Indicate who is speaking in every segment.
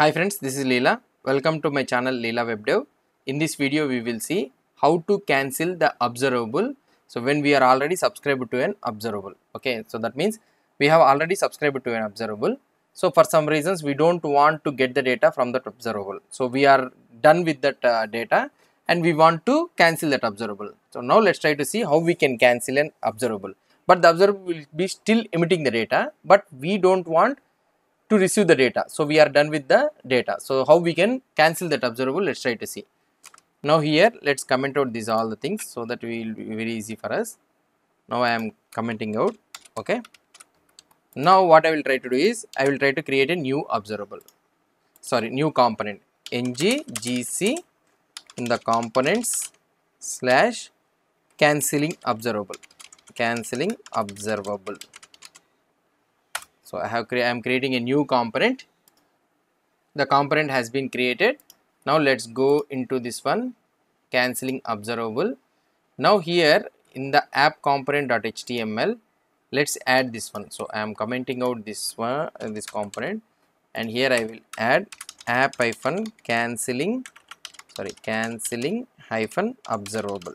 Speaker 1: Hi friends, this is Leela. Welcome to my channel Leela Web Dev. In this video, we will see how to cancel the observable. So when we are already subscribed to an observable. Okay, so that means we have already subscribed to an observable. So for some reasons, we don't want to get the data from that observable. So we are done with that uh, data and we want to cancel that observable. So now let's try to see how we can cancel an observable. But the observable will be still emitting the data, but we don't want to receive the data. So we are done with the data. So how we can cancel that observable? Let's try to see. Now here, let's comment out these all the things so that will be very easy for us. Now I am commenting out. Okay. Now what I will try to do is I will try to create a new observable. Sorry, new component. ng gc in the components slash cancelling observable. Cancelling observable so I have I am creating a new component. The component has been created. Now let's go into this one. Cancelling observable. Now here in the app component.html let's add this one. So I am commenting out this one uh, this component. And here I will add app hyphen cancelling sorry cancelling hyphen observable.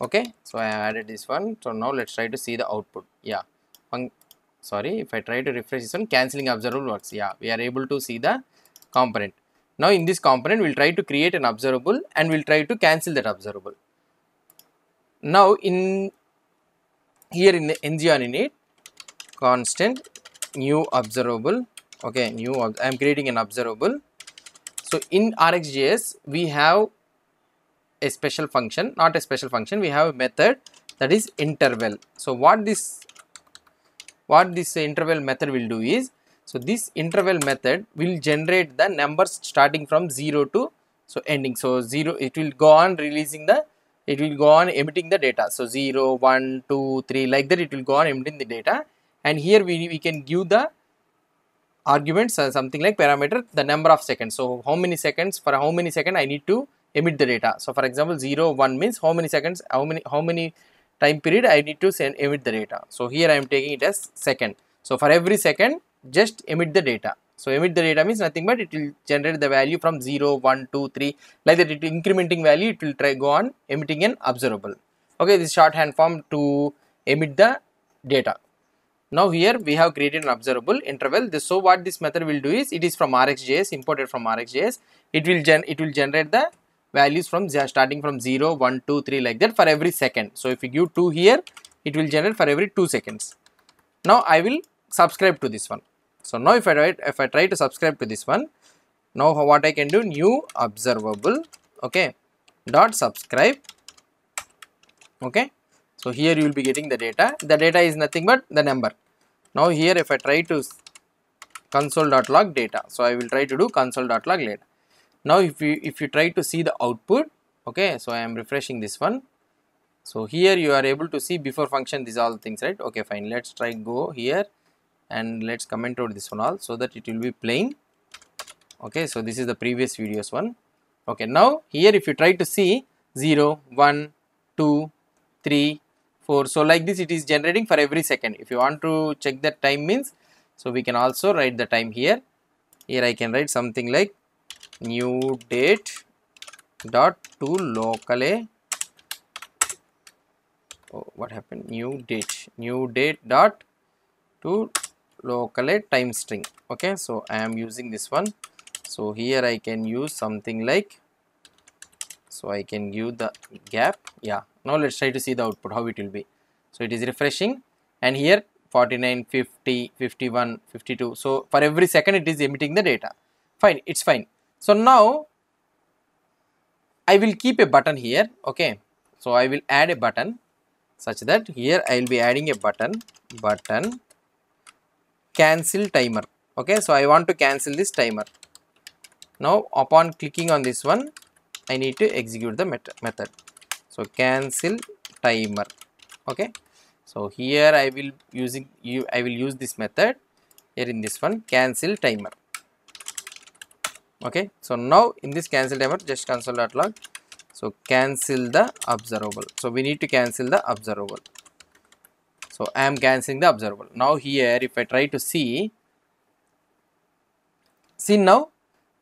Speaker 1: Okay? So I added this one. So now let's try to see the output. Yeah sorry if I try to refresh this one cancelling observable works. Yeah we are able to see the component. Now in this component we'll try to create an observable and we'll try to cancel that observable. Now in here in the ng init constant new observable. Okay new I am creating an observable. So in rxjs we have a special function not a special function we have a method that is interval. So what this what this interval method will do is so this interval method will generate the numbers starting from 0 to so ending. So 0 it will go on releasing the it will go on emitting the data. So 0 1 2 3 like that it will go on emitting the data. And here we, we can give the arguments uh, something like parameter the number of seconds. So how many seconds for how many second i need to emit the data. So for example 0 1 means how many seconds how many how many time period I need to send emit the data. So here I am taking it as second. So for every second just emit the data. So emit the data means nothing but it will generate the value from 0, 1, 2, 3 like that it incrementing value it will try go on emitting an observable. Okay this shorthand form to emit the data. Now here we have created an observable interval. This, so what this method will do is it is from RxJS imported from RxJS. It will gen it will generate the values from starting from 0 1 2 3 like that for every second. So if you give 2 here it will generate for every 2 seconds. Now i will subscribe to this one. So now if i write if i try to subscribe to this one now what i can do? New observable okay dot subscribe okay. So here you will be getting the data. The data is nothing but the number. Now here if i try to console.log data so i will try to do console.log data now if you if you try to see the output okay so i am refreshing this one. So here you are able to see before function these all things right? Okay fine. Let's try go here and let's comment out this one all so that it will be playing okay so this is the previous videos one. Okay now here if you try to see 0 1 2 3 4 so like this it is generating for every second. If you want to check that time means so we can also write the time here. Here i can write something like new date dot to locale. Oh what happened? New date new date dot to locale time string. Okay so i am using this one. So here i can use something like so i can give the gap. Yeah now let's try to see the output how it will be. So it is refreshing. And here 49 50 51 52 so for every second it is emitting the data. Fine it's fine so now I will keep a button here okay? So I will add a button such that here I will be adding a button button cancel timer okay? So I want to cancel this timer. Now upon clicking on this one I need to execute the met method. So cancel timer okay? So here I will using you I will use this method. Here in this one cancel timer okay so now in this cancel timer just console.log so cancel the observable. So we need to cancel the observable. So i am cancelling the observable. Now here if i try to see see now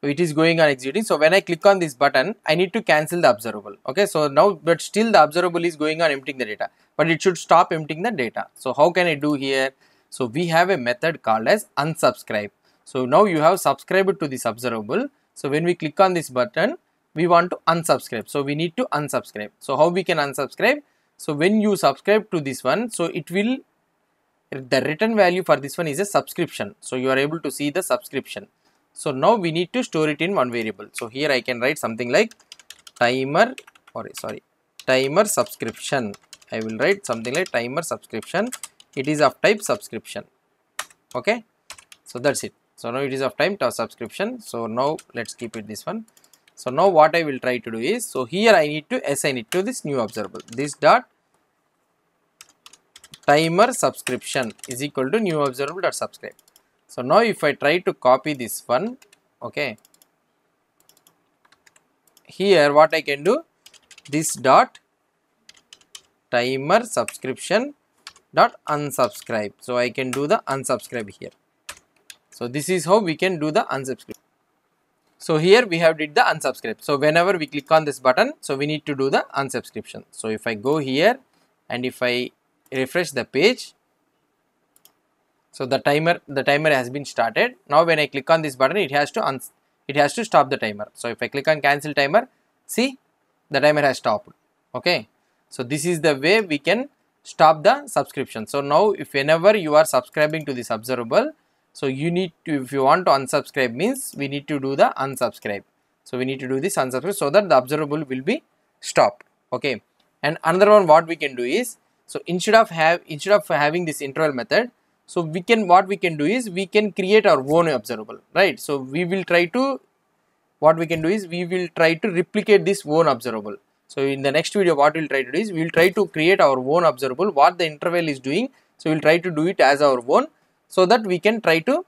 Speaker 1: it is going on executing. So when i click on this button i need to cancel the observable. Okay so now but still the observable is going on emptying the data. But it should stop emptying the data. So how can i do here? So we have a method called as unsubscribe so now you have subscribed to this observable. So when we click on this button we want to unsubscribe. So we need to unsubscribe. So how we can unsubscribe? So when you subscribe to this one so it will the return value for this one is a subscription. So you are able to see the subscription. So now we need to store it in one variable. So here i can write something like timer or sorry timer subscription. I will write something like timer subscription. It is of type subscription. Okay? So that's it so now it is of time to subscription. So now let's keep it this one. So now what i will try to do is so here i need to assign it to this new observable this dot timer subscription is equal to new observable dot subscribe. So now if i try to copy this one okay. Here what i can do this dot timer subscription dot unsubscribe. So i can do the unsubscribe here so this is how we can do the unsubscribe. So here we have did the unsubscribe. So whenever we click on this button so we need to do the unsubscription. So if i go here and if i refresh the page so the timer the timer has been started. Now when i click on this button it has to it has to stop the timer. So if i click on cancel timer see the timer has stopped. Okay? So this is the way we can stop the subscription. So now if whenever you are subscribing to this observable so you need to if you want to unsubscribe means we need to do the unsubscribe. So we need to do this unsubscribe so that the observable will be stopped. Okay. And another one what we can do is so instead of have instead of having this interval method so we can what we can do is we can create our own observable right? So we will try to what we can do is we will try to replicate this own observable. So in the next video what we'll try to do is we'll try to create our own observable what the interval is doing. So we'll try to do it as our own so that we can try to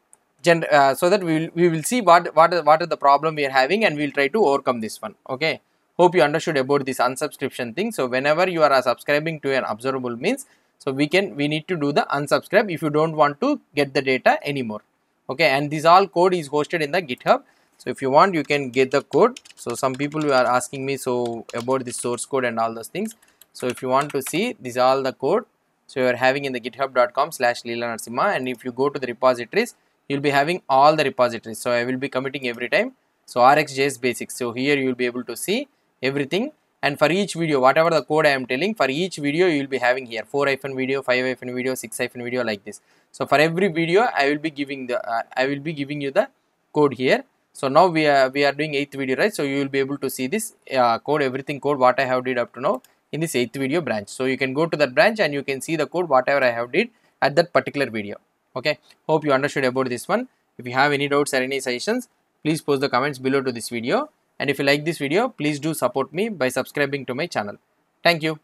Speaker 1: uh, so that we will we will see what what what is the problem we are having and we'll try to overcome this one. Okay? Hope you understood about this unsubscription thing. So whenever you are subscribing to an observable means so we can we need to do the unsubscribe if you don't want to get the data anymore. Okay? And this all code is hosted in the github. So if you want you can get the code. So some people are asking me so about the source code and all those things. So if you want to see these all the code so you are having in the github.com slash leela and if you go to the repositories you'll be having all the repositories. So i will be committing every time. So rxjs basics. So here you will be able to see everything. And for each video whatever the code I am telling for each video you will be having here. 4 hyphen video 5 hyphen video 6 hyphen video like this. So for every video I will be giving the uh, I will be giving you the code here. So now we are we are doing 8th video right? So you will be able to see this uh, code everything code what I have did up to now in this 8th video branch. So you can go to that branch and you can see the code whatever I have did at that particular video. Okay? Hope you understood about this one. If you have any doubts or any suggestions please post the comments below to this video. And if you like this video, please do support me by subscribing to my channel. Thank you.